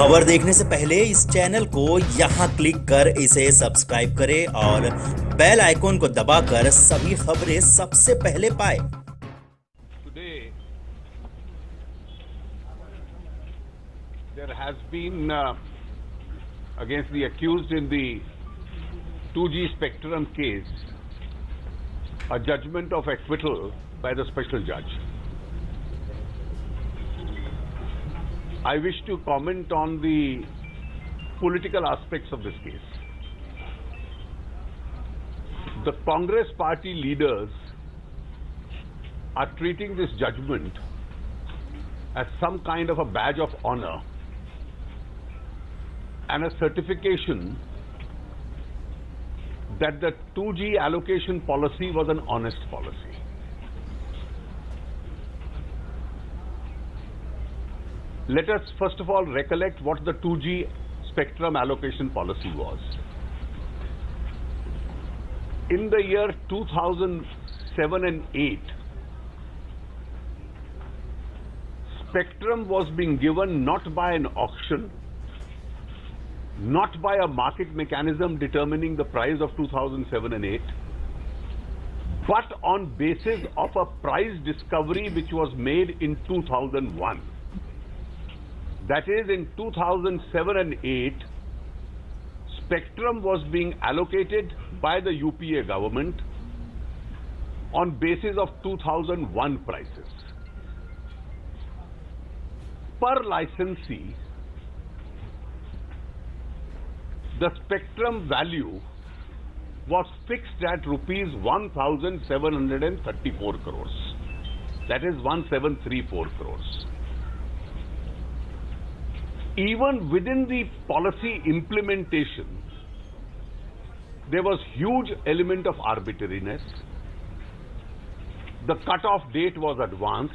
खबर देखने से पहले इस चैनल को यहाँ क्लिक कर इसे सब्सक्राइब करें और बेल आइकॉन को दबाकर सभी खबरें सबसे पहले पाएँ। There has been, uh, against the accused in the 2G Spectrum case, a judgment of acquittal by the special judge. I wish to comment on the political aspects of this case. The Congress party leaders are treating this judgment as some kind of a badge of honor and a certification that the 2G allocation policy was an honest policy. Let us first of all recollect what the 2G spectrum allocation policy was. In the year 2007 and 8, spectrum was being given not by an auction, not by a market mechanism determining the price of 2007 and 8, but on basis of a price discovery which was made in 2001. That is, in 2007 and 8, spectrum was being allocated by the UPA government on basis of 2001 prices. Per licensee, the spectrum value was fixed at rupees 1734 crores. That is 1734 crores even within the policy implementation, there was huge element of arbitrariness. The cut-off date was advanced.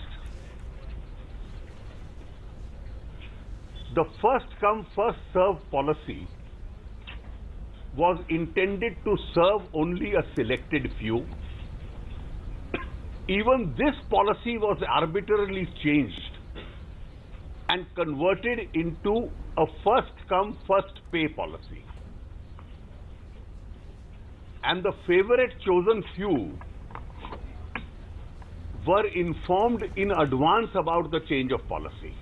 The first come, first serve policy was intended to serve only a selected few. Even this policy was arbitrarily changed and converted into a first come, first pay policy. And the favorite chosen few were informed in advance about the change of policy.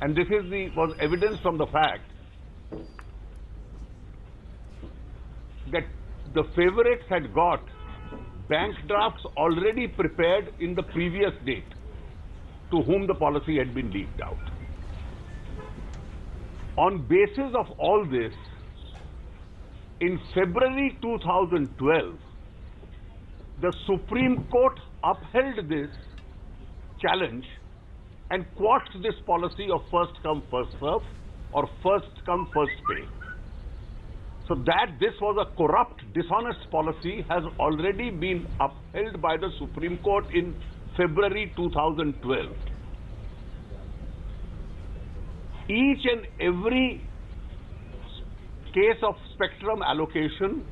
And this is the, was evidence from the fact that the favorites had got bank drafts already prepared in the previous date to whom the policy had been leaked out. On basis of all this, in February 2012, the Supreme Court upheld this challenge and quashed this policy of first come, first serve or first come, first pay. So that this was a corrupt, dishonest policy has already been upheld by the Supreme Court in February 2012. Each and every case of spectrum allocation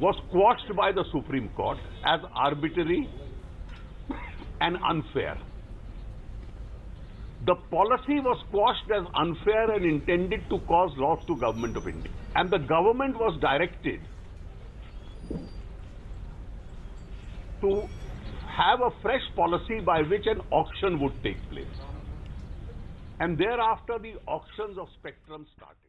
was quashed by the Supreme Court as arbitrary and unfair. The policy was quashed as unfair and intended to cause loss to government of India. And the government was directed to have a fresh policy by which an auction would take place. And thereafter, the auctions of spectrum started.